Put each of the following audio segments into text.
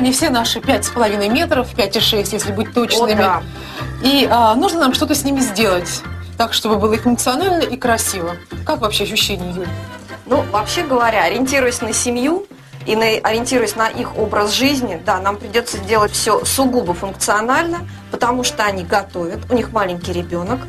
они все наши 5,5 метров, 5,6, если быть точными. О, да. И а, нужно нам что-то с ними сделать, так, чтобы было и функционально, и красиво. Как вообще ощущение, Юль? Ну, вообще говоря, ориентируясь на семью и на, ориентируясь на их образ жизни, да, нам придется делать все сугубо функционально, потому что они готовят, у них маленький ребенок,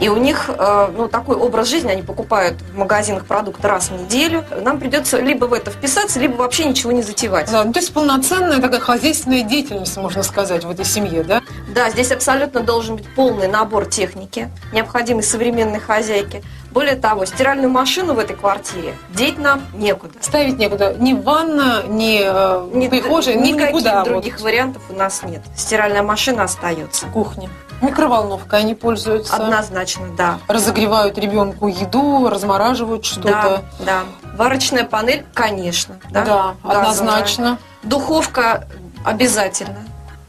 и у них э, ну, такой образ жизни, они покупают в магазинах продукты раз в неделю. Нам придется либо в это вписаться, либо вообще ничего не затевать. Да, ну, то есть полноценная такая хозяйственная деятельность, можно сказать, в этой семье, да? Да, здесь абсолютно должен быть полный набор техники, необходимой современной хозяйки. Более того, стиральную машину в этой квартире деть нам некуда. Ставить некуда. Ни ванна, ни, э, Ни, прихожая, ни никаких никуда. других Вот. вариантов у нас нет. Стиральная машина остается. Кухня. Микроволновкой они пользуются. Однозначно, да. Разогревают ребенку еду, размораживают Да, что-то. да. Варочная панель, конечно. Да, Да, однозначно. Духовка обязательно.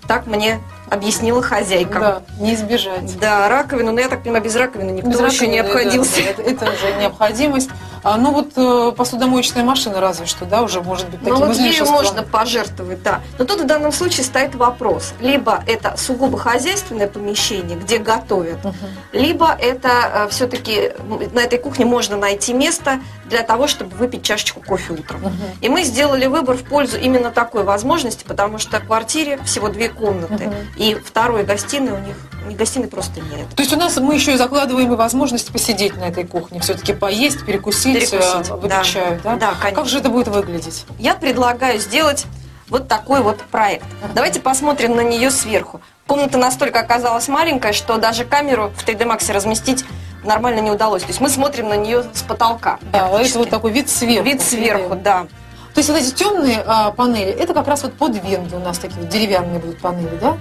Так мне объяснила хозяйка. Да, не избежать. Да, раковину, но я так понимаю, без раковины никто Без еще не обходился. да, да, это, это уже необходимость. А, ну вот э, посудомоечная машина разве что, да, уже может быть таким Ну вот ею можно пожертвовать, да. Но тут в данном случае стоит вопрос. Либо это сугубо хозяйственное помещение, где готовят, Мгм. либо это все-таки на этой кухне можно найти место для того, чтобы выпить чашечку кофе утром. Мгм. И мы сделали выбор в пользу именно такой возможности, потому что в квартире всего две комнаты, Мгм. и второй гостиной у них, ни гостиной просто нет. То есть у нас мы еще и закладываем и возможность посидеть на этой кухне, все-таки поесть, перекусить, Перекусить, выпить да. да? Да, конечно. Как же это будет выглядеть? Я предлагаю сделать вот такой вот проект. Давайте посмотрим на нее сверху. Комната настолько оказалась маленькая, что даже камеру в 3D Max разместить нормально не удалось. То есть мы смотрим на нее с потолка. Да, это вот такой вид сверху. Вид сверху, да. То есть вот эти темные а, панели, это как раз вот под венги у нас такие вот деревянные будут панели, да?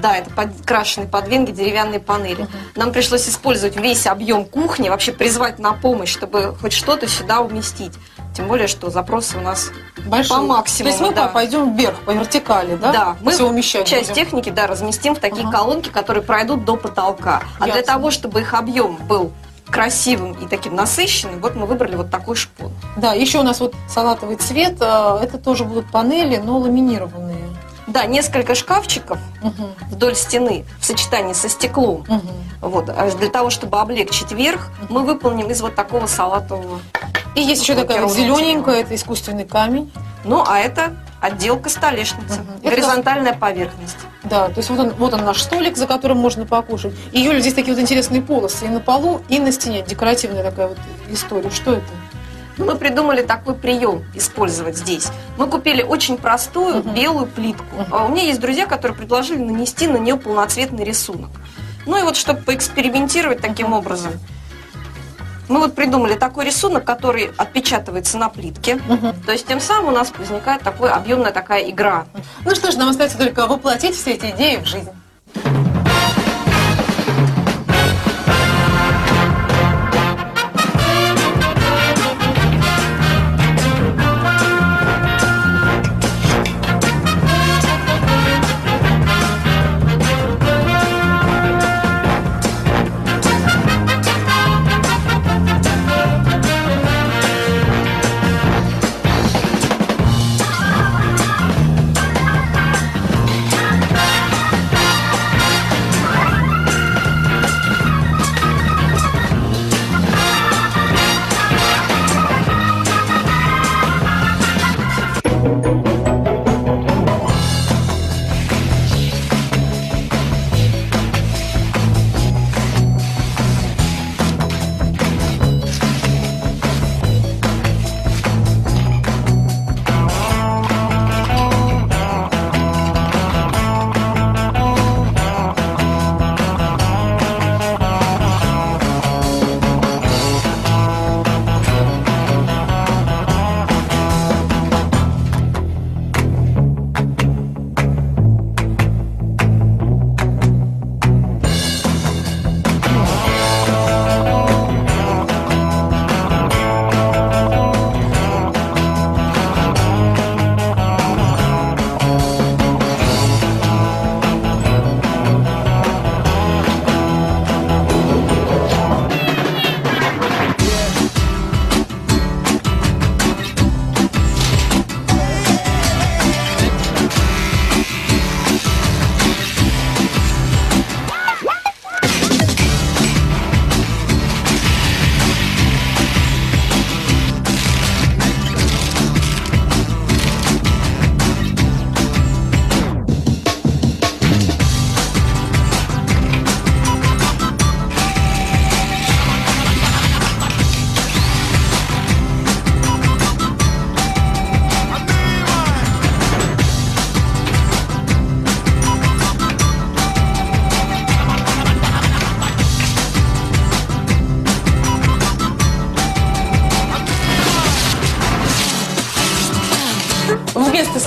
Да, это подкрашенные под венги деревянные панели. Нам пришлось использовать весь объем кухни, вообще призвать на помощь, чтобы хоть что-то сюда уместить. Тем более, что запросы у нас Большие. По максимуму, То есть мы да. пойдем вверх, по вертикали, да? Да, мы все умещать часть будем. техники да, разместим в такие Ага. колонки, которые пройдут до потолка. А для Ясно. того, чтобы их объем был красивым и таким насыщенным, вот мы выбрали вот такой шпон. Да, еще у нас вот салатовый цвет, а, это тоже будут панели, но ламинированные. Да, несколько шкафчиков Мгм, вдоль стены в сочетании со стеклом. мгм. Вот, а для того, чтобы облегчить верх, мы выполним из вот такого салатового. И есть еще такая вот зелененькая, это искусственный камень. Ну, а это отделка столешницы. Это горизонтальная поверхность. Да, то есть вот он, вот он наш столик, за которым можно покушать. И, Юля, здесь такие вот интересные полосы и на полу, и на стене. Декоративная такая вот история. Что это? Мы придумали такой прием использовать здесь. Мы купили очень простую белую плитку. А у меня есть друзья, которые предложили нанести на нее полноцветный рисунок. Ну и вот, чтобы поэкспериментировать таким образом, мы вот придумали такой рисунок, который отпечатывается на плитке. То есть тем самым у нас возникает такой объемная такая игра. Ну что ж, нам остается только воплотить все эти идеи в жизнь.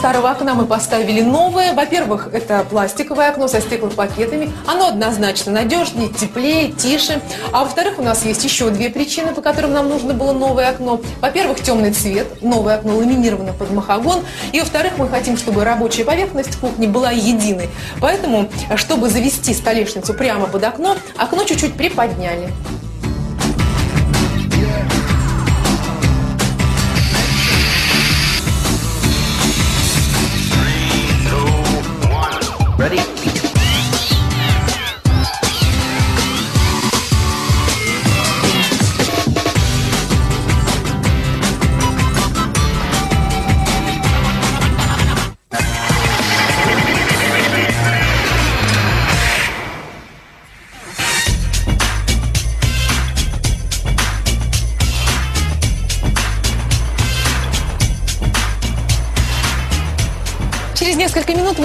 Старого окна мы поставили новое. Во-первых, это пластиковое окно со стеклопакетами. Оно однозначно надежнее, теплее, тише. А во-вторых, у нас есть еще две причины, по которым нам нужно было новое окно. Во-первых, темный цвет. Новое окно ламинировано под махагон. И во-вторых, мы хотим, чтобы рабочая поверхность кухни была единой. Поэтому, чтобы завести столешницу прямо под окно, окно чуть-чуть приподняли. Через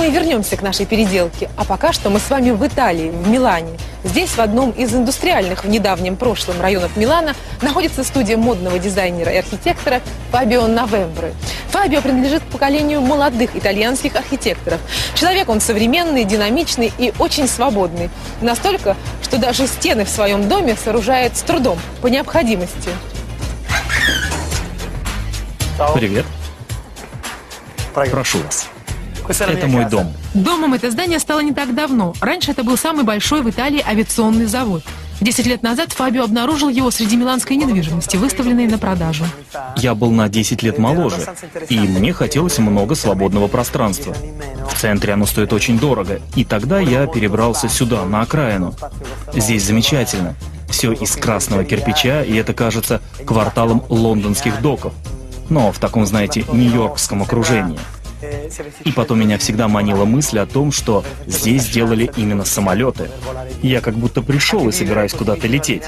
мы вернемся к нашей переделке. А пока что мы с вами в Италии, в Милане. Здесь, в одном из индустриальных в недавнем прошлом районов Милана, находится студия модного дизайнера и архитектора Фабио Новембры. Фабио принадлежит к поколению молодых итальянских архитекторов. Человек он современный, динамичный и очень свободный. Настолько, что даже стены в своем доме сооружает с трудом, по необходимости. Привет. Прошу вас. Это мой дом. Домом это здание стало не так давно. Раньше это был самый большой в Италии авиационный завод. Десять лет назад Фабио обнаружил его среди миланской недвижимости, выставленной на продажу. Я был на 10 лет моложе, и мне хотелось много свободного пространства. В центре оно стоит очень дорого, и тогда я перебрался сюда, на окраину. Здесь замечательно. Все из красного кирпича, и это кажется кварталом лондонских доков. Но в таком, знаете, нью-йоркском окружении. И потом меня всегда манила мысль о том, что здесь сделали именно самолеты. Я как будто пришел и собираюсь куда-то лететь.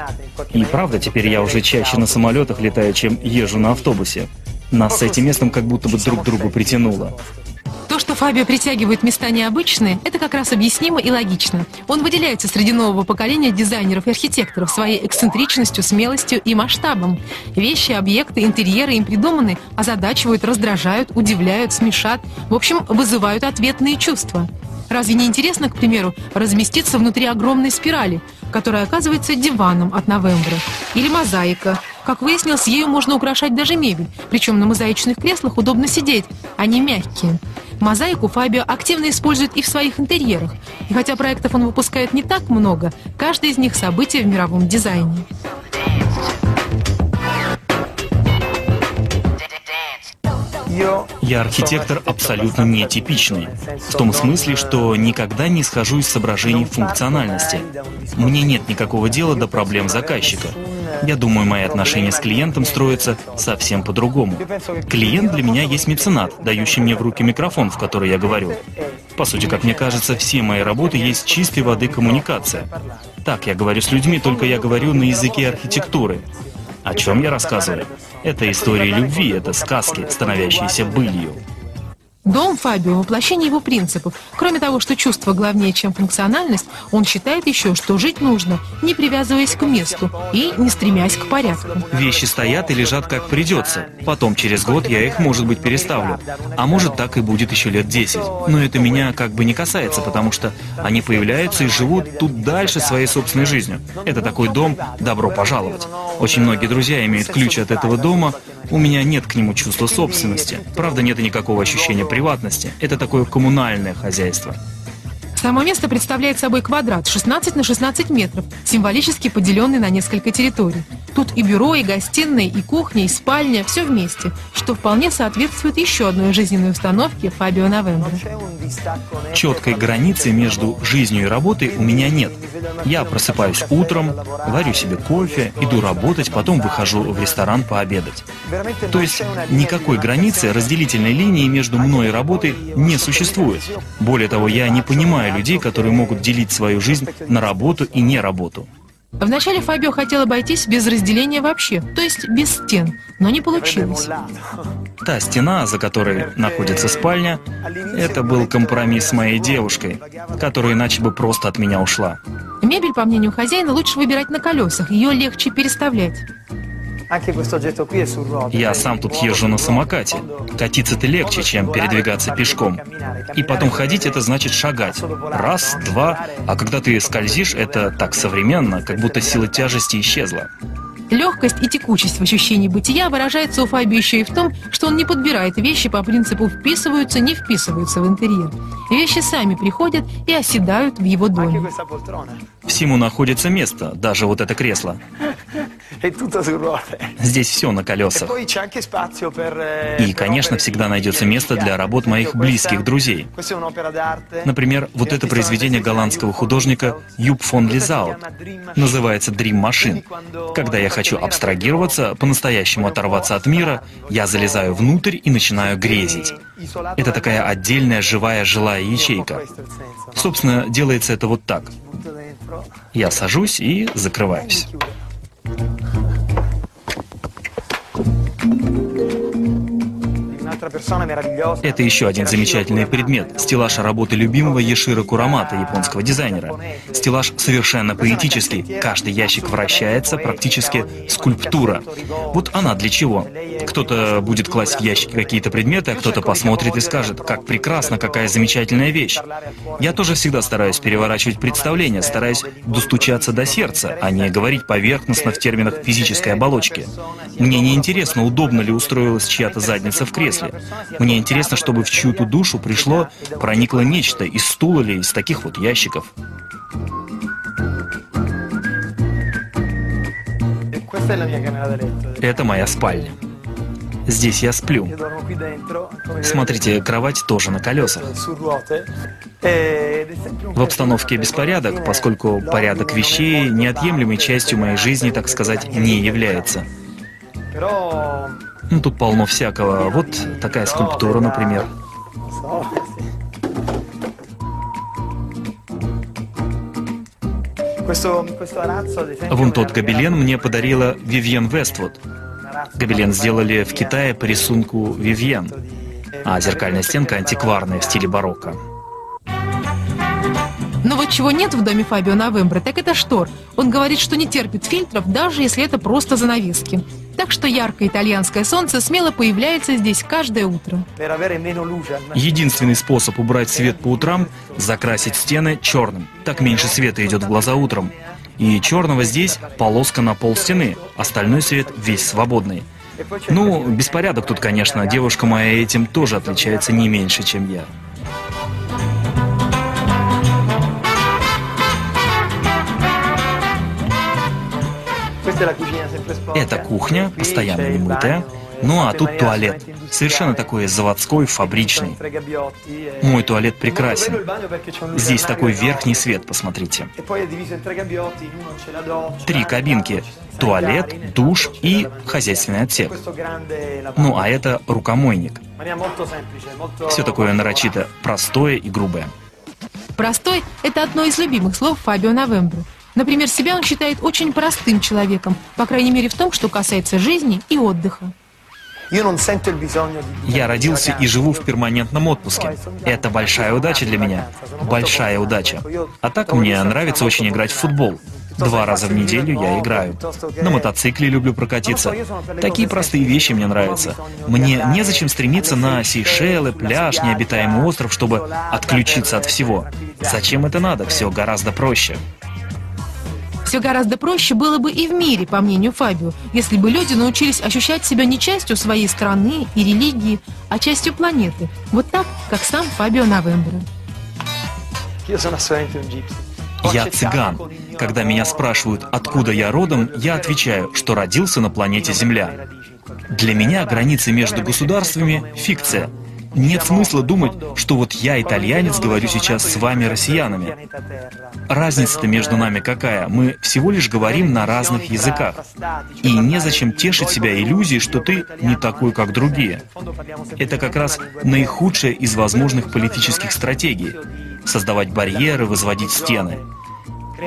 И правда, теперь я уже чаще на самолетах летаю, чем езжу на автобусе. Нас с этим местом как будто бы друг к другу притянуло. Фабио притягивает места необычные, это как раз объяснимо и логично. Он выделяется среди нового поколения дизайнеров и архитекторов своей эксцентричностью, смелостью и масштабом. Вещи, объекты, интерьеры им придуманы, озадачивают, раздражают, удивляют, смешат, в общем, вызывают ответные чувства. Разве не интересно, к примеру, разместиться внутри огромной спирали, которая оказывается диваном от Новембра? Или мозаика? Как выяснилось, ею можно украшать даже мебель, причем на мозаичных креслах удобно сидеть, они мягкие. Мозаику Фабио активно использует и в своих интерьерах. И хотя проектов он выпускает не так много, каждый из них событие в мировом дизайне. Я архитектор абсолютно нетипичный. В том смысле, что никогда не схожу из соображений функциональности. Мне нет никакого дела до проблем заказчика. Я думаю, мои отношения с клиентом строятся совсем по-другому. Клиент для меня есть меценат, дающий мне в руки микрофон, в который я говорю. По сути, как мне кажется, все мои работы есть чистой воды коммуникация. Так я говорю с людьми, только я говорю на языке архитектуры. О чем я рассказываю? Это истории любви, это сказки, становящиеся былью. Дом Фабио – воплощение его принципов. Кроме того, что чувство главнее, чем функциональность, он считает еще, что жить нужно, не привязываясь к месту и не стремясь к порядку. Вещи стоят и лежат как придется. Потом, через год, я их, может быть, переставлю. А может, так и будет еще лет 10. Но это меня как бы не касается, потому что они появляются и живут тут дальше своей собственной жизнью. Это такой дом «добро пожаловать». Очень многие друзья имеют ключ от этого дома, у меня нет к нему чувства собственности. Правда, нет и никакого ощущения приватности. Это такое коммунальное хозяйство. Само место представляет собой квадрат 16 на 16 метров, символически поделенный на несколько территорий. Тут и бюро, и гостиная, и кухня, и спальня, все вместе, что вполне соответствует еще одной жизненной установке Фабио Новембра. Четкой границы между жизнью и работой у меня нет. Я просыпаюсь утром, варю себе кофе, иду работать, потом выхожу в ресторан пообедать. То есть никакой границы, разделительной линии между мной и работой не существует. Более того, я не понимаю людей, которые могут делить свою жизнь на работу и не работу. Вначале Фабио хотел обойтись без разделения вообще, то есть без стен, но не получилось. Та стена, за которой находится спальня, это был компромисс с моей девушкой, которая иначе бы просто от меня ушла. Мебель, по мнению хозяина, лучше выбирать на колесах, ее легче переставлять. Я сам тут езжу на самокате. Катиться-то легче, чем передвигаться пешком. И потом ходить — это значит шагать. Раз, два, а когда ты скользишь, это так современно, как будто сила тяжести исчезла. Легкость и текучесть в ощущении бытия выражается у Фаби еще и в том, что он не подбирает вещи по принципу «вписываются, не вписываются» в интерьер. Вещи сами приходят и оседают в его доме. Всему находится место, даже вот это кресло. Здесь все на колесах. И, конечно, всегда найдется место для работ моих близких друзей. Например, вот это произведение голландского художника Юб фон Лизаут называется «Dream Machine». Когда я хочу абстрагироваться, по-настоящему оторваться от мира, я залезаю внутрь и начинаю грезить. Это такая отдельная живая жилая ячейка. Собственно, делается это вот так. Я сажусь и закрываюсь. Это еще один замечательный предмет – стеллаж работы любимого Ешира Курамата, японского дизайнера. Стеллаж совершенно поэтический, каждый ящик вращается, практически скульптура. Вот она для чего? Кто-то будет класть в ящики какие-то предметы, а кто-то посмотрит и скажет, как прекрасно, какая замечательная вещь. Я тоже всегда стараюсь переворачивать представления, стараюсь достучаться до сердца, а не говорить поверхностно в терминах физической оболочки. Мне не интересно, удобно ли устроилась чья-то задница в кресле. Мне интересно, чтобы в чью-то душу пришло, проникло нечто из стула или из таких вот ящиков. Это моя спальня. Здесь я сплю. Смотрите, кровать тоже на колесах. В обстановке беспорядок, поскольку порядок вещей неотъемлемой частью моей жизни, так сказать, не является. Ну, тут полно всякого. Вот такая скульптура, например. Вон тот гобелен мне подарила Вивьен Вествуд. Гобелен сделали в Китае по рисунку Вивьен, а зеркальная стенка антикварная в стиле барокко. Но вот чего нет в доме Фабио Новембро, так это штор. Он говорит, что не терпит фильтров, даже если это просто занавески. Так что яркое итальянское солнце смело появляется здесь каждое утро. Единственный способ убрать свет по утрам – закрасить стены черным. Так меньше света идет в глаза утром. И черного здесь полоска на пол стены, остальной свет весь свободный. Ну, беспорядок тут, конечно, девушка моя этим тоже отличается не меньше, чем я. Это кухня, постоянно немытая. Ну а тут туалет. Совершенно такой заводской, фабричный. Мой туалет прекрасен. Здесь такой верхний свет, посмотрите. Три кабинки. Туалет, душ и хозяйственный отсек. Ну а это рукомойник. Все такое нарочито простое и грубое. Простой – это одно из любимых слов Фабио Новембро. Например, себя он считает очень простым человеком, по крайней мере в том, что касается жизни и отдыха. Я родился и живу в перманентном отпуске. Это большая удача для меня. Большая удача. А так мне нравится очень играть в футбол. Два раза в неделю я играю. На мотоцикле люблю прокатиться. Такие простые вещи мне нравятся. Мне незачем стремиться на Сейшелы, пляж, необитаемый остров, чтобы отключиться от всего. Зачем это надо? Все гораздо проще. Все гораздо проще было бы и в мире, по мнению Фабио, если бы люди научились ощущать себя не частью своей страны и религии, а частью планеты. Вот так, как сам Фабио Новембро. Я цыган. Когда меня спрашивают, откуда я родом, я отвечаю, что родился на планете Земля. Для меня границы между государствами – фикция – нет смысла думать, что вот я, итальянец, говорю сейчас с вами, россиянами. Разница-то между нами какая? Мы всего лишь говорим на разных языках. И незачем тешить себя иллюзией, что ты не такой, как другие. Это как раз наихудшая из возможных политических стратегий – создавать барьеры, возводить стены.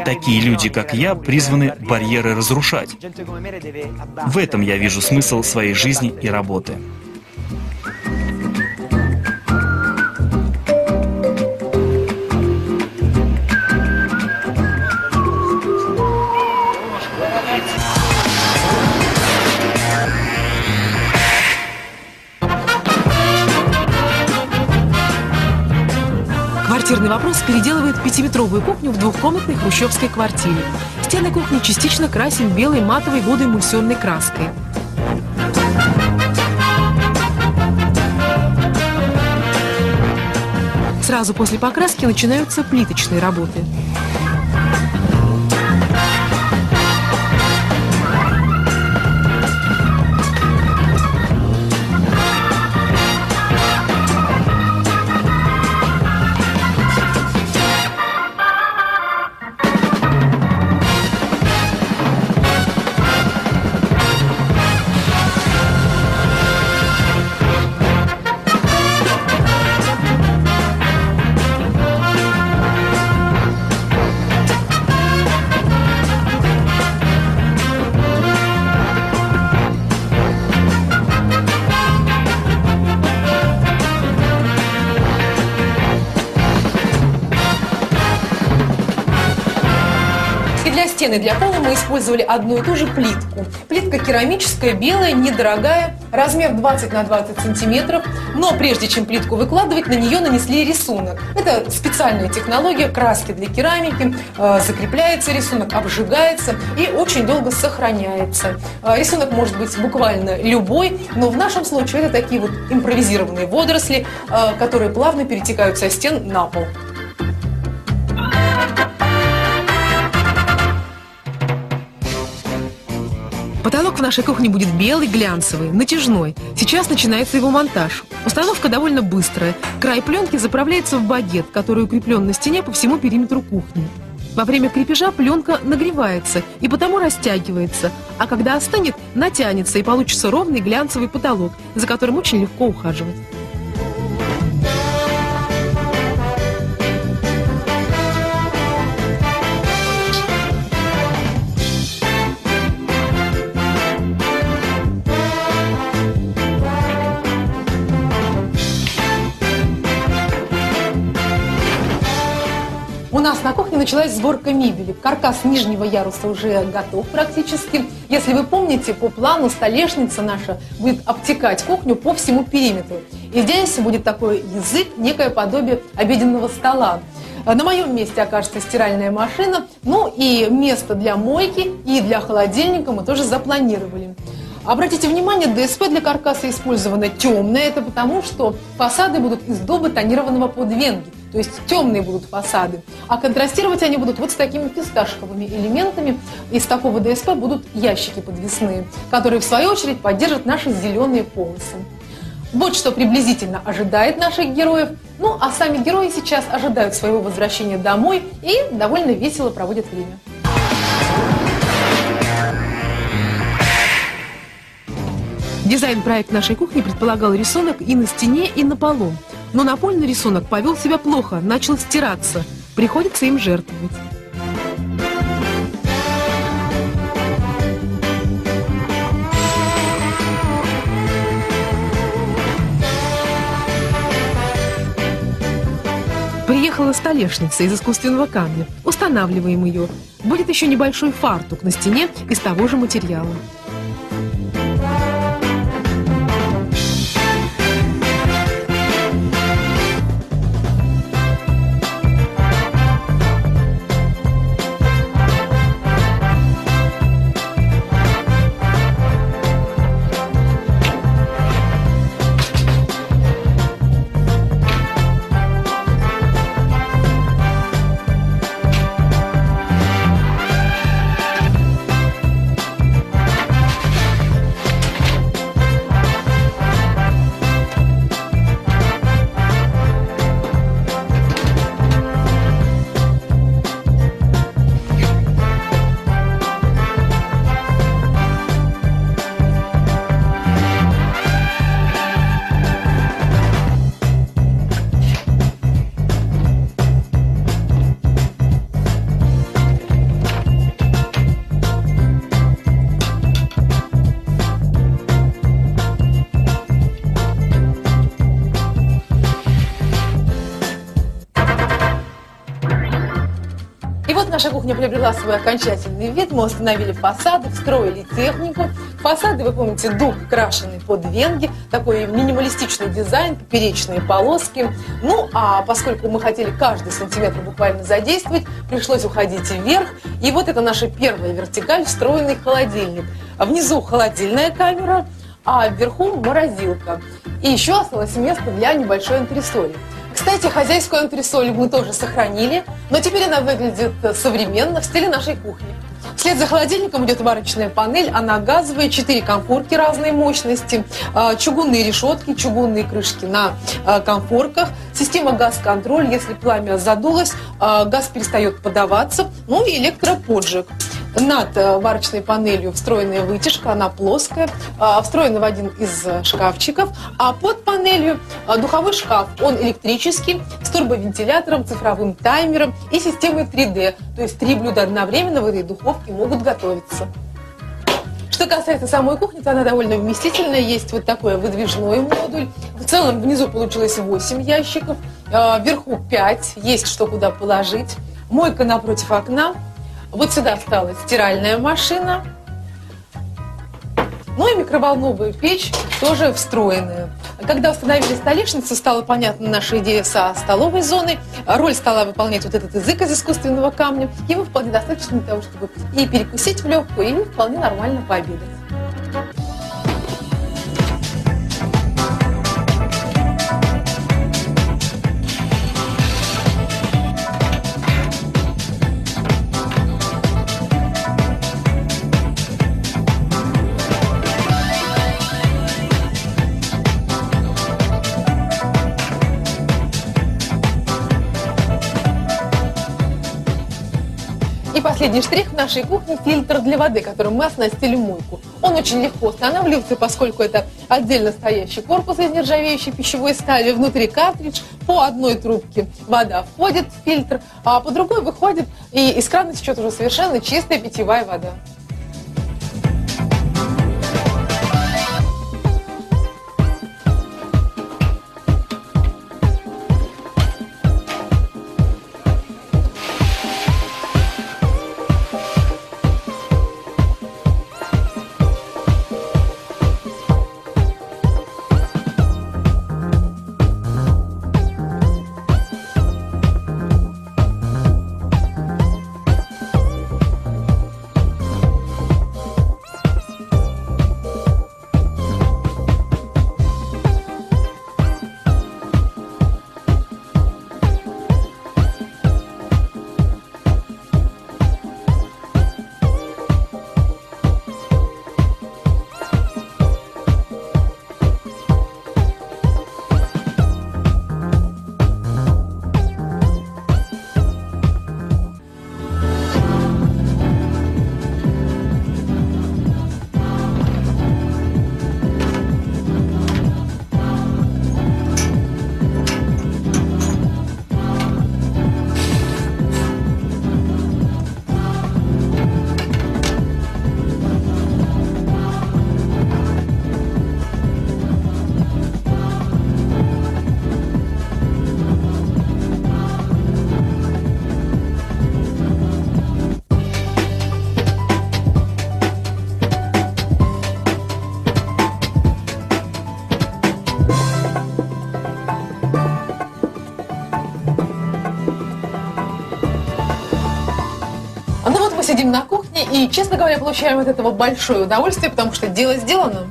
Такие люди, как я, призваны барьеры разрушать. В этом я вижу смысл своей жизни и работы. Вопрос переделывает пятиметровую кухню в двухкомнатной хрущевской квартире. Стены кухни частично красим белой матовой водоэмульсионной краской. Сразу после покраски начинаются плиточные работы. Стены для пола мы использовали одну и ту же плитку. Плитка керамическая, белая, недорогая, размер 20 на 20 сантиметров. Но прежде чем плитку выкладывать, на нее нанесли рисунок. Это специальная технология краски для керамики. Э, закрепляется рисунок, обжигается и очень долго сохраняется. Э, рисунок может быть буквально любой, но в нашем случае это такие вот импровизированные водоросли, э, которые плавно перетекают со стен на пол. Нашей кухне будет белый, глянцевый, натяжной. Сейчас начинается его монтаж. Установка довольно быстрая. Край пленки заправляется в багет, который укреплен на стене по всему периметру кухни. Во время крепежа пленка нагревается и потому растягивается, а когда остынет, натянется и получится ровный глянцевый потолок, за которым очень легко ухаживать. Нас на кухне началась сборка мебели. Каркас нижнего яруса уже готов практически. Если вы помните, по плану столешница наша будет обтекать кухню по всему периметру. И здесь будет такой язык, некое подобие обеденного стола. На моем месте окажется стиральная машина, ну и место для мойки и для холодильника мы тоже запланировали. Обратите внимание, ДСП для каркаса использовано темное. Это потому, что фасады будут из доба тонированного подвенги. То есть темные будут фасады. А контрастировать они будут вот с такими фисташковыми элементами. Из такого ДСП будут ящики подвесные, которые в свою очередь поддержат наши зеленые полосы. Вот что приблизительно ожидает наших героев. Ну, а сами герои сейчас ожидают своего возвращения домой и довольно весело проводят время. Дизайн-проект нашей кухни предполагал рисунок и на стене, и на полу. Но напольный рисунок повел себя плохо, начал стираться. Приходится им жертвовать. Приехала столешница из искусственного камня. Устанавливаем ее. Будет еще небольшой фартук на стене из того же материала. Наша кухня приобрела свой окончательный вид. Мы установили фасады, встроили технику. Фасады, вы помните, дуб, крашеный под венги. Такой минималистичный дизайн, поперечные полоски. Ну, а поскольку мы хотели каждый сантиметр буквально задействовать, пришлось уходить вверх. И вот это наша первая вертикаль, встроенный холодильник. Внизу холодильная камера, а вверху морозилка. И еще осталось место для небольшой антресоли. Кстати, хозяйскую антресоль мы тоже сохранили, но теперь она выглядит современно в стиле нашей кухни. Вслед за холодильником идет варочная панель, она газовая, четыре конфорки разной мощности, а, чугунные решетки, чугунные крышки на а, конфорках, система газ-контроль, если пламя задулось, а, газ перестает подаваться, ну и электроподжиг. Над э, варочной панелью встроенная вытяжка, она плоская, а, встроена в один из э, шкафчиков, а под панелью э, духовой шкаф. Он электрический, с турбовентилятором, цифровым таймером и системой 3D. То есть три блюда одновременно в этой духовке могут готовиться. Что касается самой кухни, то она довольно вместительная. Есть вот такой выдвижной модуль. В целом внизу получилось 8 ящиков, вверху 5. Есть что куда положить. Мойка напротив окна. Вот сюда встала стиральная машина. Ну и микроволновая печь тоже встроенная. Когда установили столешницу, стала понятна наша идея со столовой зоной. Роль стала выполнять вот этот язык из искусственного камня. Его вполне достаточно для того, чтобы и перекусить в легкую, и вполне нормально пообедать. Последний штрих в нашей кухне – фильтр для воды, которым мы оснастили мойку. Он очень легко устанавливается, поскольку это отдельно стоящий корпус из нержавеющей пищевой стали, внутри картридж, по одной трубке вода входит в фильтр, а по другой выходит, и из крана течет уже совершенно чистая питьевая вода. И, честно говоря, получаем от этого большое удовольствие, потому что дело сделано.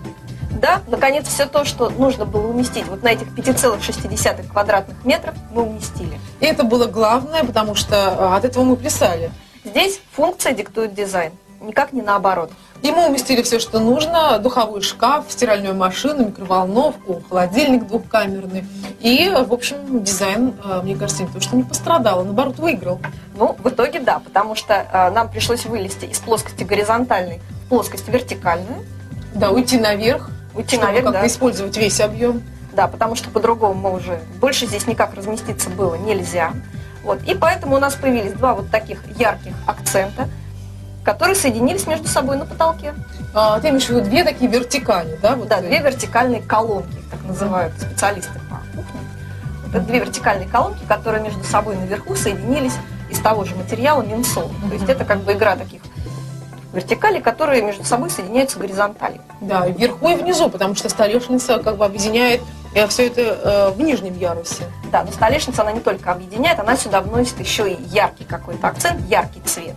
Да, наконец, все то, что нужно было уместить вот на этих 5,6 квадратных метров, мы уместили. И это было главное, потому что а, от этого мы плясали. Здесь функция диктует дизайн, никак не наоборот. И мы уместили все, что нужно. Духовой шкаф, стиральную машину, микроволновку, холодильник двухкамерный. И, в общем, дизайн, э, мне кажется, не то, что не пострадал, а наоборот выиграл. Ну, в итоге да, потому что э, нам пришлось вылезти из плоскости горизонтальной в плоскость вертикальную. Да, уйти наверх, уйти чтобы наверх, как-то да. использовать весь объем. Да, потому что по-другому мы уже... Больше здесь никак разместиться было нельзя. Вот. И поэтому у нас появились два вот таких ярких акцента – которые соединились между собой на потолке. А, ты имеешь в виду две такие вертикали, да? Вот да, две вертикальные колонки, так называют специалисты по кухне. Это две вертикальные колонки, которые между собой наверху соединились из того же материала Минсол. То есть это как бы игра таких вертикали, которые между собой соединяются горизонтали. Да, вверху и внизу, потому что столешница как бы объединяет э, все это э, в нижнем ярусе. Да, но столешница, она не только объединяет, она сюда вносит еще и яркий какой-то акцент, яркий цвет,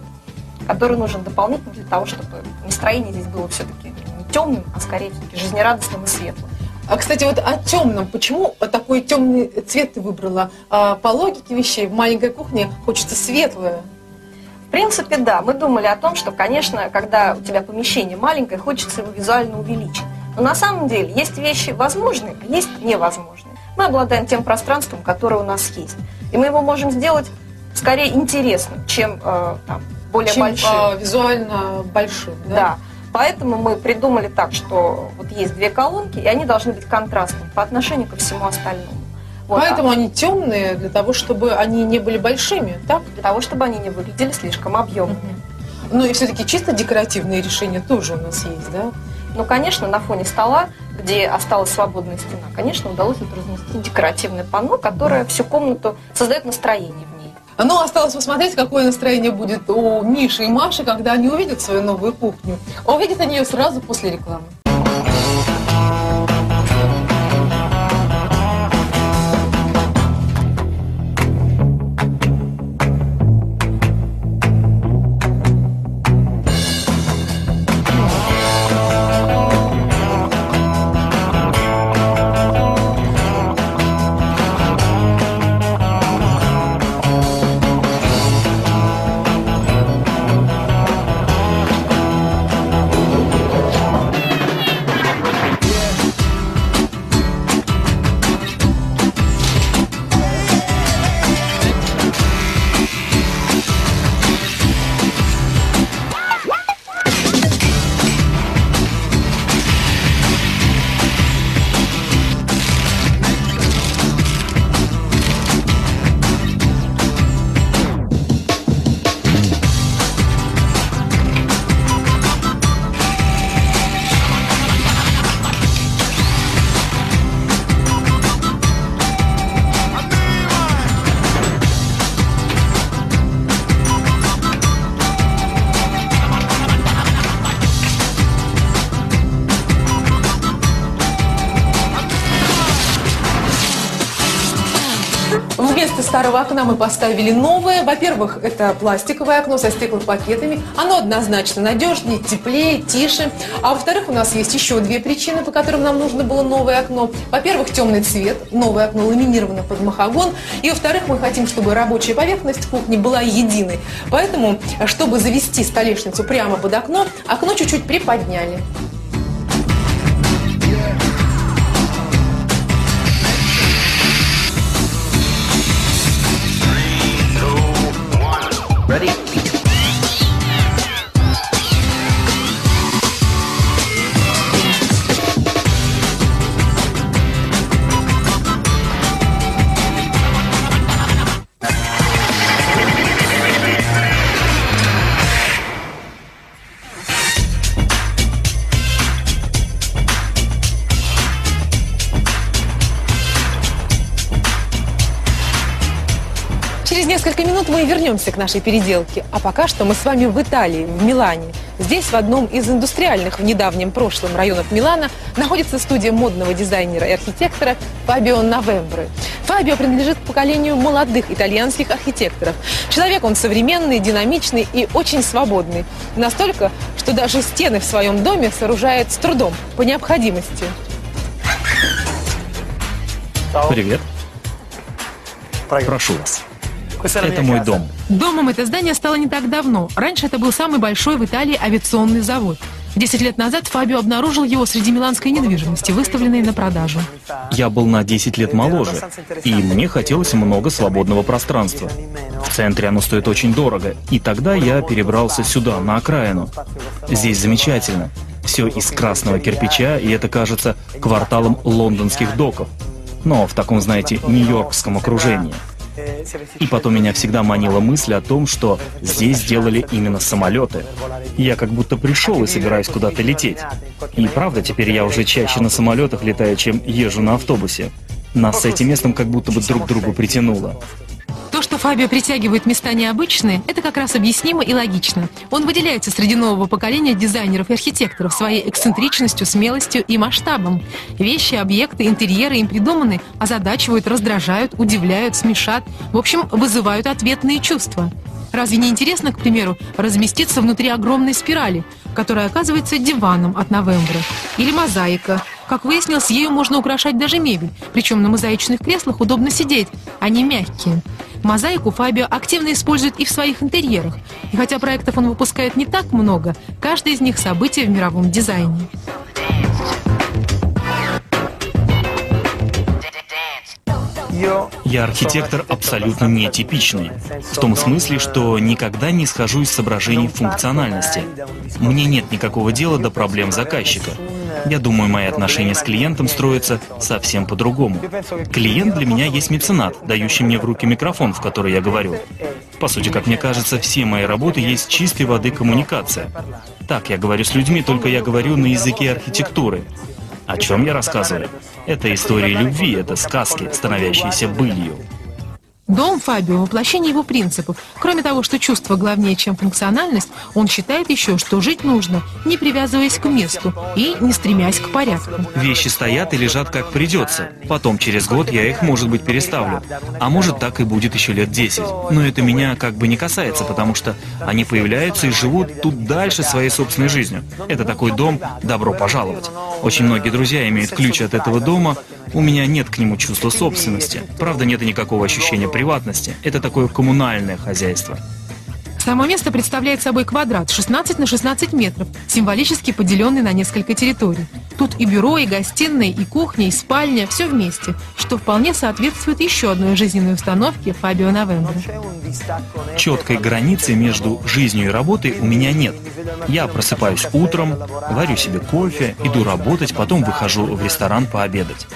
который нужен дополнительно для того, чтобы настроение здесь было все-таки не темным, а скорее все-таки жизнерадостным и светлым. А, кстати, вот о темном. Почему такой темный цвет ты выбрала? А, по логике вещей, в маленькой кухне хочется светлое. В принципе, да. Мы думали о том, что, конечно, когда у тебя помещение маленькое, хочется его визуально увеличить. Но на самом деле есть вещи возможные, а есть невозможные. Мы обладаем тем пространством, которое у нас есть. И мы его можем сделать скорее интересным, чем э, там, более Чем, большим. а, визуально большим, да? Да. Поэтому мы придумали так, что вот есть две колонки, и они должны быть контрастными по отношению ко всему остальному. Вот. Поэтому они темные, для того, чтобы они не были большими, так? Для того, чтобы они не выглядели слишком объемными. Ну и все-таки чисто декоративные решения тоже у нас есть, да? Ну, конечно, на фоне стола, где осталась свободная стена, конечно, удалось тут разнести декоративное панно, которое всю комнату создает настроение Ну, осталось посмотреть, какое настроение будет у Миши и Маши, когда они увидят свою новую кухню. А увидят они ее сразу после рекламы. Окна мы поставили новое. Во-первых, это пластиковое окно со стеклопакетами. Оно однозначно надежнее, теплее, тише. А во-вторых, у нас есть еще две причины, по которым нам нужно было новое окно. Во-первых, темный цвет. Новое окно ламинировано под махагон. И во-вторых, мы хотим, чтобы рабочая поверхность кухни была единой. Поэтому, чтобы завести столешницу прямо под окно, окно чуть-чуть приподняли. Вернемся к нашей переделке. А пока что мы с вами в Италии, в Милане. Здесь, в одном из индустриальных в недавнем прошлом районов Милана, находится студия модного дизайнера и архитектора Фабио Новембры. Фабио принадлежит к поколению молодых итальянских архитекторов. Человек он современный, динамичный и очень свободный. Настолько, что даже стены в своем доме сооружает с трудом, по необходимости. Привет, прошу вас. Это мой дом. Домом это здание стало не так давно. Раньше это был самый большой в Италии авиационный завод. Десять лет назад Фабио обнаружил его среди миланской недвижимости, выставленной на продажу. Я был на 10 лет моложе, и мне хотелось много свободного пространства. В центре оно стоит очень дорого, и тогда я перебрался сюда, на окраину. Здесь замечательно. Все из красного кирпича, и это кажется кварталом лондонских доков. Но в таком, знаете, нью-йоркском окружении. И потом меня всегда манила мысль о том, что здесь сделали именно самолеты. Я как будто пришел и собираюсь куда-то лететь. И правда, теперь я уже чаще на самолетах летаю, чем езжу на автобусе. Нас с этим местом как будто бы друг к другу притянуло. То, что Фабио притягивает места необычные, это как раз объяснимо и логично. Он выделяется среди нового поколения дизайнеров и архитекторов своей эксцентричностью, смелостью и масштабом. Вещи, объекты, интерьеры им придуманы, озадачивают, раздражают, удивляют, смешат, в общем, вызывают ответные чувства. Разве не интересно, к примеру, разместиться внутри огромной спирали, которая оказывается диваном от Новембра? Или мозаика? Как выяснилось, ею можно украшать даже мебель, причем на мозаичных креслах удобно сидеть, они мягкие. Мозаику Фабио активно использует и в своих интерьерах. И хотя проектов он выпускает не так много, каждый из них событие в мировом дизайне. Я архитектор абсолютно нетипичный. В том смысле, что никогда не схожу из соображений функциональности. Мне нет никакого дела до проблем заказчика. Я думаю, мои отношения с клиентом строятся совсем по-другому. Клиент для меня есть меценат, дающий мне в руки микрофон, в который я говорю. По сути, как мне кажется, все мои работы есть чистой воды коммуникация. Так, я говорю с людьми, только я говорю на языке архитектуры. О чем я рассказываю? Это истории любви, это сказки, становящиеся былью. Дом Фабио – воплощение его принципов. Кроме того, что чувство главнее, чем функциональность, он считает еще, что жить нужно, не привязываясь к месту и не стремясь к порядку. Вещи стоят и лежат как придется. Потом, через год, я их, может быть, переставлю. А может, так и будет еще лет 10. Но это меня как бы не касается, потому что они появляются и живут тут дальше своей собственной жизнью. Это такой дом «добро пожаловать». Очень многие друзья имеют ключ от этого дома, у меня нет к нему чувства собственности. Правда, нет и никакого ощущения приватности. Это такое коммунальное хозяйство. Само место представляет собой квадрат 16 на 16 метров, символически поделенный на несколько территорий. Тут и бюро, и гостиная, и кухня, и спальня, все вместе, что вполне соответствует еще одной жизненной установке Фабио Новембро. Четкой границы между жизнью и работой у меня нет. Я просыпаюсь утром, варю себе кофе, иду работать, потом выхожу в ресторан пообедать.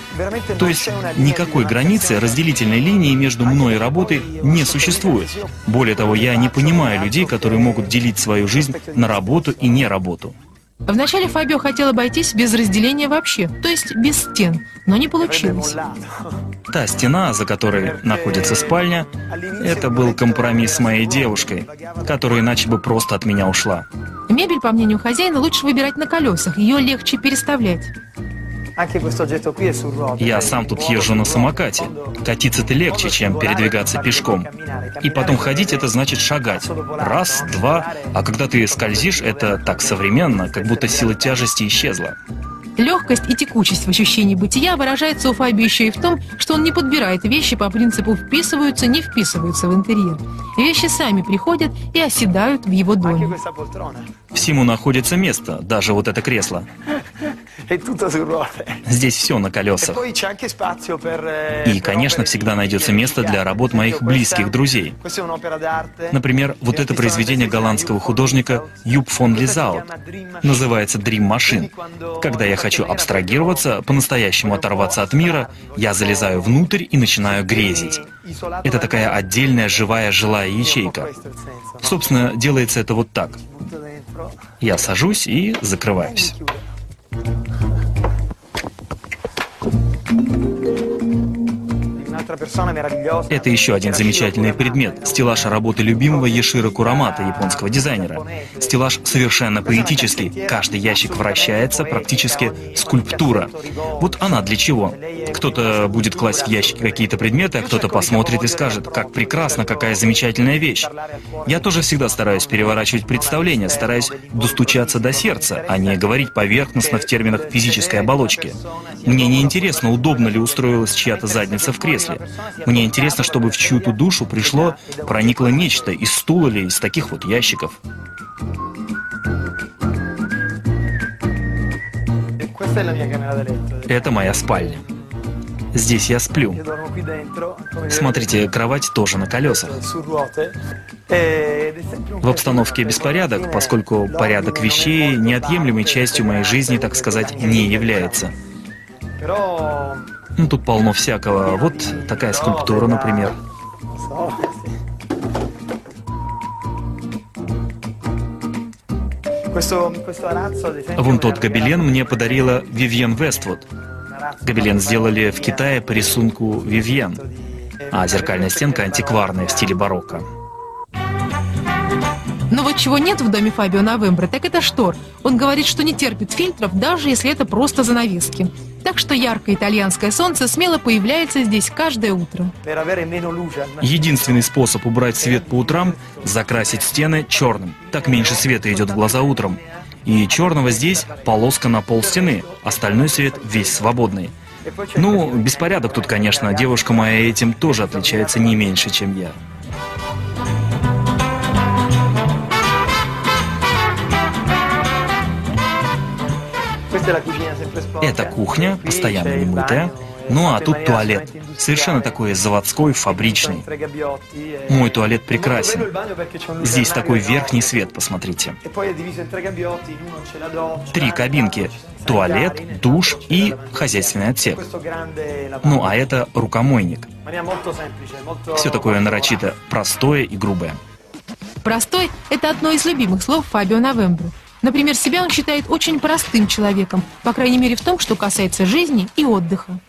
То есть никакой границы, разделительной линии между мной и работой не существует. Более того, я не понимаю людей, которые могут делить свою жизнь на работу и не работу. Вначале Фабио хотел обойтись без разделения вообще, то есть без стен, но не получилось. Та стена, за которой находится спальня, это был компромисс с моей девушкой, которая иначе бы просто от меня ушла. Мебель, по мнению хозяина, лучше выбирать на колесах, ее легче переставлять. Я сам тут езжу на самокате. Катиться-то легче, чем передвигаться пешком. И потом ходить — это значит шагать. Раз, два, а когда ты скользишь, это так современно, как будто сила тяжести исчезла. Легкость и текучесть в ощущении бытия выражается у Фаби еще и в том, что он не подбирает вещи по принципу «вписываются, не вписываются в интерьер». Вещи сами приходят и оседают в его доме. Всему находится место, даже вот это кресло. Здесь все на колесах. И, конечно, всегда найдется место для работ моих близких друзей. Например, вот это произведение голландского художника Юб фон Лизаут. Называется «Dream Machine». Когда я хочу абстрагироваться, по-настоящему оторваться от мира, я залезаю внутрь и начинаю грезить. Это такая отдельная живая жилая ячейка. Собственно, делается это вот так. Я сажусь и закрываюсь. Это еще один замечательный предмет. Стеллаж работы любимого Ешира Курамата, японского дизайнера. Стеллаж совершенно поэтический. Каждый ящик вращается, практически скульптура. Вот она для чего? Кто-то будет класть в ящики какие-то предметы, а кто-то посмотрит и скажет, как прекрасно, какая замечательная вещь. Я тоже всегда стараюсь переворачивать представления, стараюсь достучаться до сердца, а не говорить поверхностно в терминах физической оболочки. Мне не интересно, удобно ли устроилась чья-то задница в кресле. Мне интересно, чтобы в чью-то душу пришло, проникло нечто из стула или из таких вот ящиков. Это моя спальня. Здесь я сплю. Смотрите, кровать тоже на колесах. В обстановке беспорядок, поскольку порядок вещей неотъемлемой частью моей жизни, так сказать, не является. Ну, тут полно всякого. Вот такая скульптура, например. Вон тот гобелен мне подарила Вивьен Вествуд. Гобелен сделали в Китае по рисунку Вивьен. а зеркальная стенка антикварная в стиле барокко. Но вот чего нет в доме Фабио Новембро, так это штор. Он говорит, что не терпит фильтров, даже если это просто занавески. Так что яркое итальянское солнце смело появляется здесь каждое утро. Единственный способ убрать свет по утрам – закрасить стены черным. Так меньше света идет в глаза утром. И черного здесь полоска на пол стены, остальной свет весь свободный. Ну, беспорядок тут, конечно, девушка моя этим тоже отличается не меньше, чем я. Это кухня, постоянно немытая. Ну а тут туалет. Совершенно такой заводской, фабричный. Мой туалет прекрасен. Здесь такой верхний свет, посмотрите. Три кабинки. Туалет, душ и хозяйственный отсек. Ну а это рукомойник. Все такое нарочито простое и грубое. Простой – это одно из любимых слов Фабио Новембро. Например, себя он считает очень простым человеком, по крайней мере в том, что касается жизни и отдыха.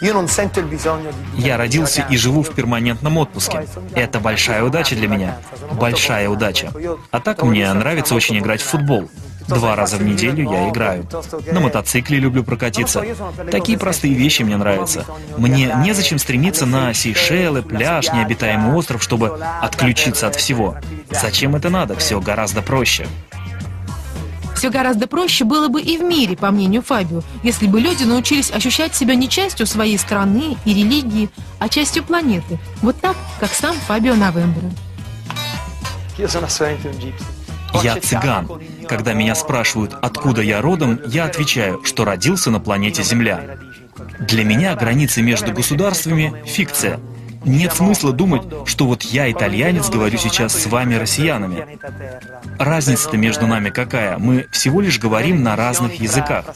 Я родился и живу в перманентном отпуске. Это большая удача для меня. Большая удача. А так мне нравится очень играть в футбол. Два раза в неделю я играю. На мотоцикле люблю прокатиться. Такие простые вещи мне нравятся. Мне незачем стремиться на Сейшелы, пляж, необитаемый остров, чтобы отключиться от всего. Зачем это надо? Все гораздо проще. Все гораздо проще было бы и в мире, по мнению Фабио, если бы люди научились ощущать себя не частью своей страны и религии, а частью планеты. Вот так, как сам Фабио Новембро. Я цыган. Когда меня спрашивают, откуда я родом, я отвечаю, что родился на планете Земля. Для меня границы между государствами – фикция. Нет смысла думать, что вот я, итальянец, говорю сейчас с вами, россиянами. Разница-то между нами какая? Мы всего лишь говорим на разных языках.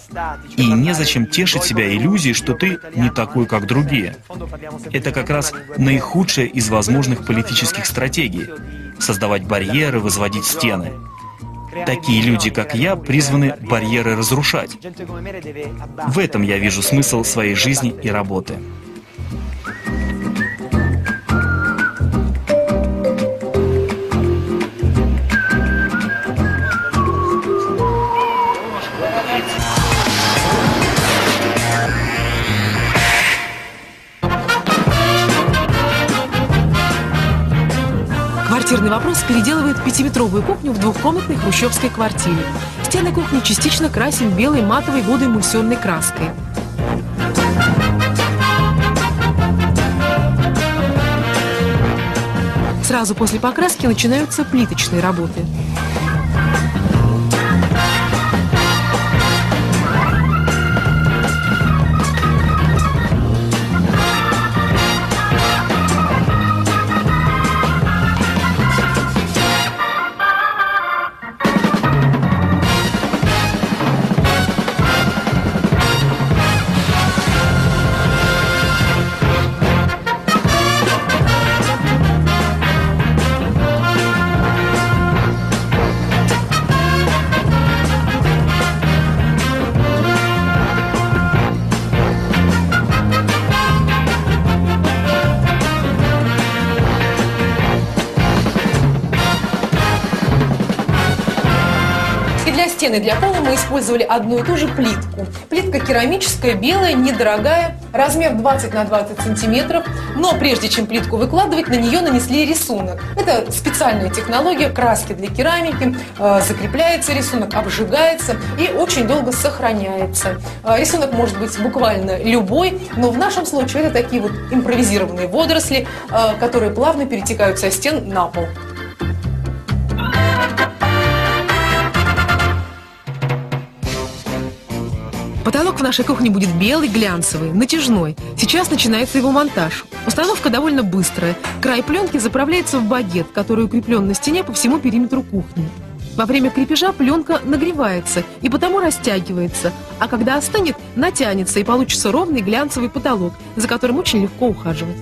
И незачем тешить себя иллюзией, что ты не такой, как другие. Это как раз наихудшая из возможных политических стратегий — создавать барьеры, возводить стены. Такие люди, как я, призваны барьеры разрушать. В этом я вижу смысл своей жизни и работы. Вопрос переделывает пятиметровую кухню в двухкомнатной хрущевской квартире. Стены кухни частично красим белой матовой водоэмульсионной краской. Сразу после покраски начинаются плиточные работы. Стены для пола мы использовали одну и ту же плитку. Плитка керамическая, белая, недорогая, размер 20 на 20 сантиметров. Но прежде чем плитку выкладывать, на нее нанесли рисунок. Это специальная технология краски для керамики. Э, закрепляется рисунок, обжигается и очень долго сохраняется. Э, рисунок может быть буквально любой, но в нашем случае это такие вот импровизированные водоросли, э, которые плавно перетекают со стен на пол. Потолок в нашей кухне будет белый, глянцевый, натяжной. Сейчас начинается его монтаж. Установка довольно быстрая. Край пленки заправляется в багет, который укреплен на стене по всему периметру кухни. Во время крепежа пленка нагревается и потому растягивается, а когда остынет, натянется и получится ровный глянцевый потолок, за которым очень легко ухаживать.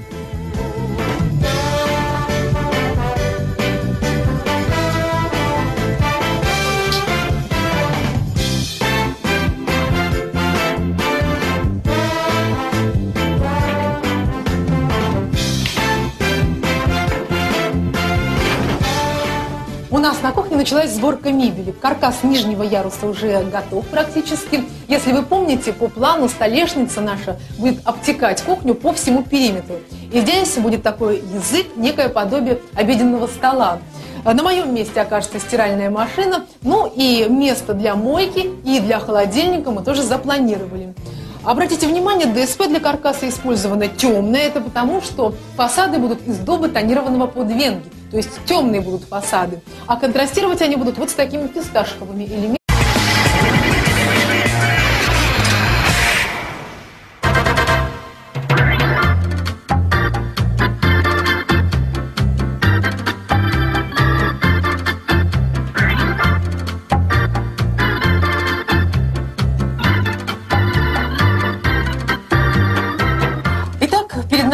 Началась сборка мебели. Каркас нижнего яруса уже готов практически. Если вы помните, по плану столешница наша будет обтекать кухню по всему периметру. И здесь будет такой язык, некое подобие обеденного стола. На моем месте окажется стиральная машина, ну и место для мойки и для холодильника мы тоже запланировали. Обратите внимание, ДСП для каркаса использовано темное. Это потому, что фасады будут из доба тонированного подвенги. То есть темные будут фасады. А контрастировать они будут вот с такими фисташковыми элементами.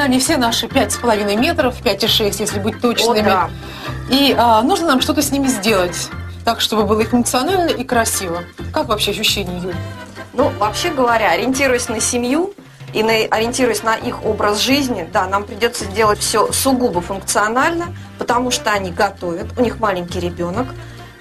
Нами все наши 5,5 метров, 5,6, если быть точными. О, да. И а, нужно нам что-то с ними сделать, так, чтобы было и функционально, и красиво. Как вообще ощущение, Юль? Ну, вообще говоря, ориентируясь на семью, и на, ориентируясь на их образ жизни, да, нам придется делать все сугубо функционально, потому что они готовят, у них маленький ребенок,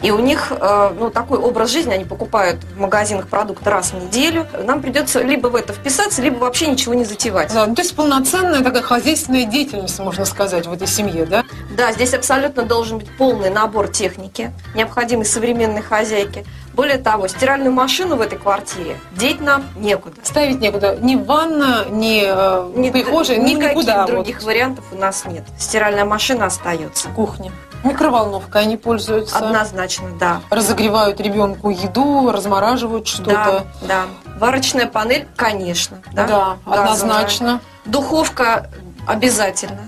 и у них э, ну, такой образ жизни, они покупают в магазинах продукты раз в неделю. Нам придется либо в это вписаться, либо вообще ничего не затевать. Да, ну, то есть полноценная такая хозяйственная деятельность, можно сказать, в этой семье, да? Да, здесь абсолютно должен быть полный набор техники, необходимой современной хозяйки. Более того, стиральную машину в этой квартире деть нам некуда. Ставить некуда. Ни ванна, ни, э, ни прихожая, ни никаких никуда. других вот. вариантов у нас нет. Стиральная машина остается. Кухня. Микроволновкой они пользуются. Однозначно, да. Разогревают ребенку еду, размораживают что-то. Да, да. Варочная панель, конечно. Да, да однозначно. Духовка обязательно.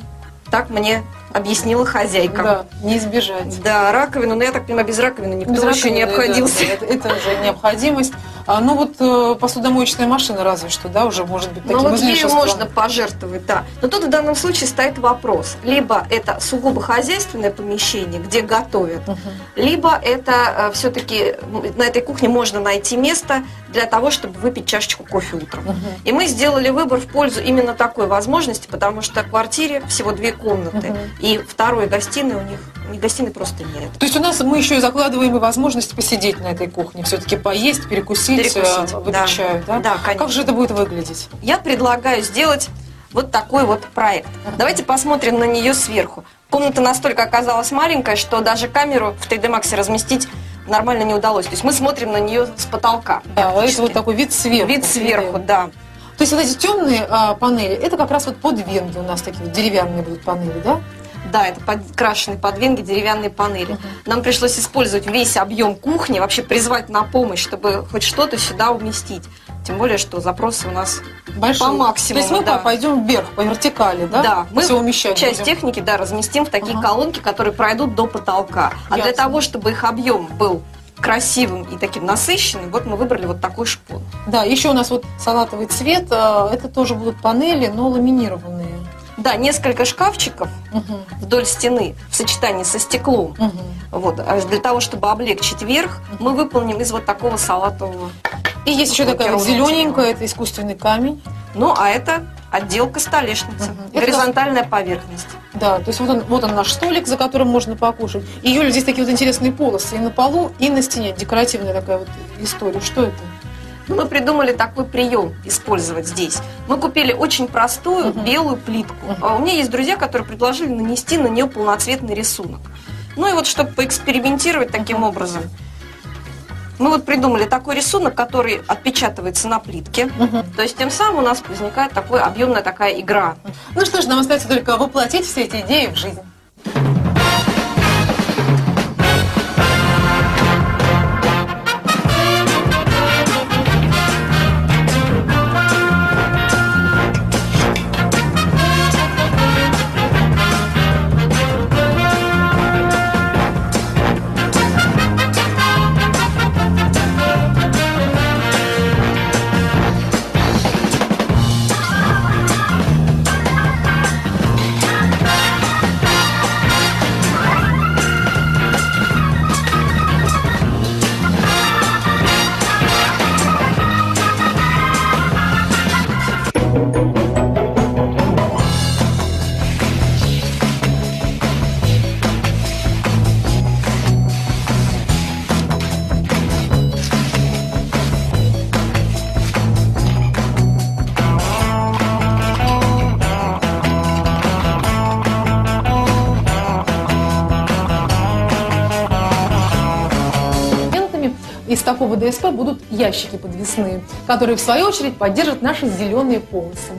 Так мне объяснила хозяйка. Да, не избежать. Да, раковину, но я так понимаю, без раковины никто без еще раковины, не обходился. Да, это, это уже необходимость. А, ну вот э, посудомоечная машина разве что, да, уже может быть таким Ну вот ею можно пожертвовать, да. Но тут в данном случае стоит вопрос. Либо это сугубо хозяйственное помещение, где готовят, угу. либо это э, все-таки на этой кухне можно найти место для того, чтобы выпить чашечку кофе утром. Угу. И мы сделали выбор в пользу именно такой возможности, потому что в квартире всего две комнаты, угу. и второй гостиной у них гостиной просто нет. То есть у нас мы еще и закладываем и возможность посидеть на этой кухне, все-таки поесть, перекусить, перекусить выпить да. да? Да, конечно. Как же это будет выглядеть? Я предлагаю сделать вот такой вот проект. Давайте посмотрим на нее сверху. Комната настолько оказалась маленькая, что даже камеру в 3D Max разместить нормально не удалось. То есть мы смотрим на нее с потолка. Да, это вот такой вид сверху. Вид сверху, да. То есть вот эти темные а, панели, это как раз вот под венги у нас такие вот деревянные будут панели, да? Да, это подкрашенные под венги деревянные панели. Угу. Нам пришлось использовать весь объем кухни, вообще призвать на помощь, чтобы хоть что-то сюда уместить. Тем более, что запросы у нас Большие. по максимуму. То есть мы да. пойдем вверх, по вертикали, да? Да, мы Все умещать часть будем. техники да, разместим в такие ага. колонки, которые пройдут до потолка. А Ясно. для того, чтобы их объем был красивым и таким насыщенным, вот мы выбрали вот такой шпон. Да, еще у нас вот салатовый цвет, а, это тоже будут панели, но ламинированные. Да, несколько шкафчиков угу. вдоль стены в сочетании со стеклом. Угу. Вот, а для того, чтобы облегчить верх, угу. мы выполним из вот такого салатового. И есть еще такая вот зелененькая, это искусственный камень. Ну, а это отделка столешницы, угу. горизонтальная это... поверхность. Да, то есть вот он, вот он наш столик, за которым можно покушать. И, Юля, здесь такие вот интересные полосы и на полу, и на стене. Декоративная такая вот история. Что это? Мы придумали такой прием использовать здесь. Мы купили очень простую белую плитку. Uh-huh. У меня есть друзья, которые предложили нанести на нее полноцветный рисунок. Ну и вот, чтобы поэкспериментировать таким образом, мы вот придумали такой рисунок, который отпечатывается на плитке. Угу. То есть тем самым у нас возникает такой объемная такая игра. Ну что ж, нам остается только воплотить все эти идеи в жизнь. Из такого ДСП будут ящики подвесные, которые в свою очередь поддержат наши зеленые полосы.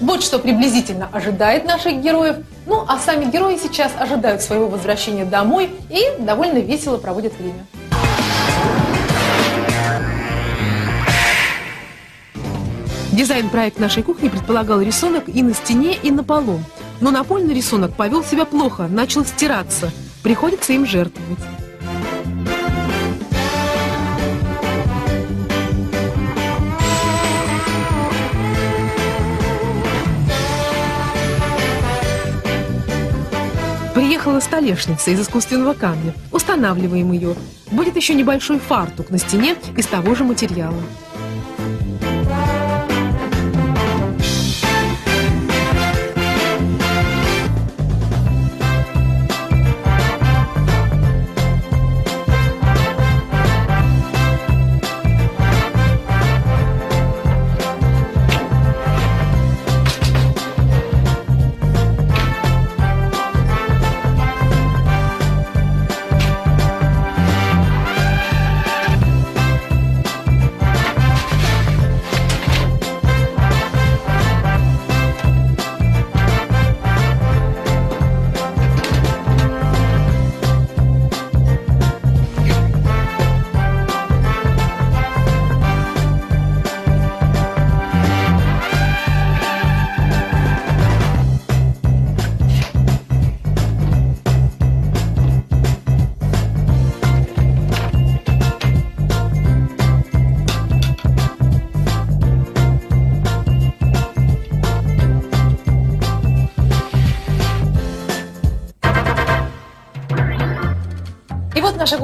Вот что приблизительно ожидает наших героев. Ну, а сами герои сейчас ожидают своего возвращения домой и довольно весело проводят время. Дизайн-проект нашей кухни предполагал рисунок и на стене, и на полу. Но напольный рисунок повел себя плохо, начал стираться. Приходится им жертвовать. Приехала столешница из искусственного камня. Устанавливаем ее. Будет еще небольшой фартук на стене из того же материала.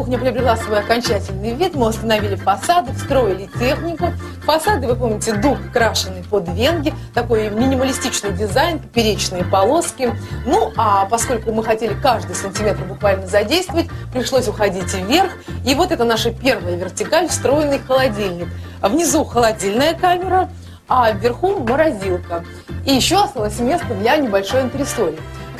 Кухня приобрела свой окончательный вид. Мы установили фасады, встроили технику. Фасады, вы помните, дуб крашеный под венги, такой минималистичный дизайн, поперечные полоски. Ну, а поскольку мы хотели каждый сантиметр буквально задействовать, пришлось уходить вверх. И вот это наша первая вертикаль, встроенный холодильник. Внизу холодильная камера, а вверху морозилка. И еще осталось место для небольшой антресоли.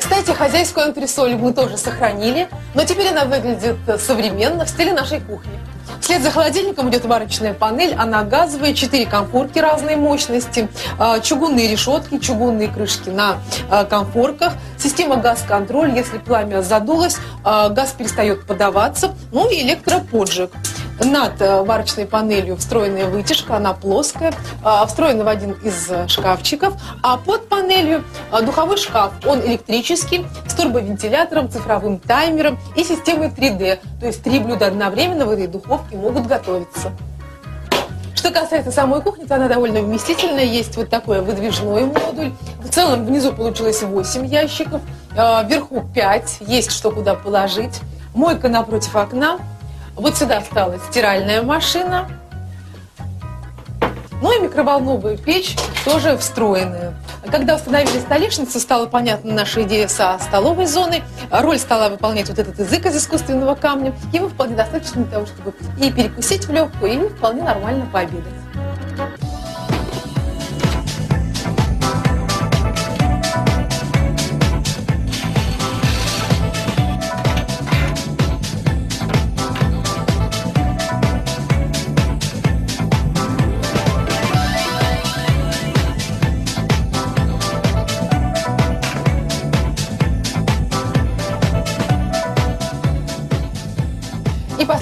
Кстати, хозяйскую антресоль мы тоже сохранили, но теперь она выглядит современно, в стиле нашей кухни. Вслед за холодильником идет варочная панель, она газовая, 4 комфорки разной мощности, а, чугунные решетки, чугунные крышки на а, комфорках, система газ-контроль, если пламя задулось, а, газ перестает подаваться, ну и электроподжиг. Над э, варочной панелью встроенная вытяжка, она плоская, а, встроена в один из шкафчиков, а под панелью э, духовой шкаф. Он электрический, с турбовентилятором, цифровым таймером и системой 3D. То есть три блюда одновременно в этой духовке могут готовиться. Что касается самой кухни, то она довольно вместительная. Есть вот такой выдвижной модуль. В целом внизу получилось 8 ящиков, вверху 5, есть что куда положить. Мойка напротив окна, вот сюда встала стиральная машина. Ну и микроволновая печь тоже встроенная. Когда установили столешницу, стала понятна наша идея со столовой зоной. Роль стала выполнять вот этот язык из искусственного камня. Его вполне достаточно для того, чтобы и перекусить в легкую, и вполне нормально пообедать.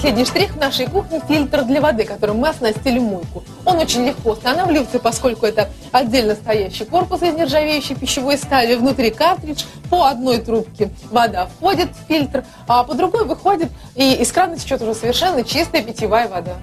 Последний штрих в нашей кухне – фильтр для воды, которым мы оснастили мойку. Он очень легко устанавливается, поскольку это отдельно стоящий корпус из нержавеющей пищевой стали, внутри картридж, по одной трубке вода входит в фильтр, а по другой выходит, и из крана течет уже совершенно чистая питьевая вода.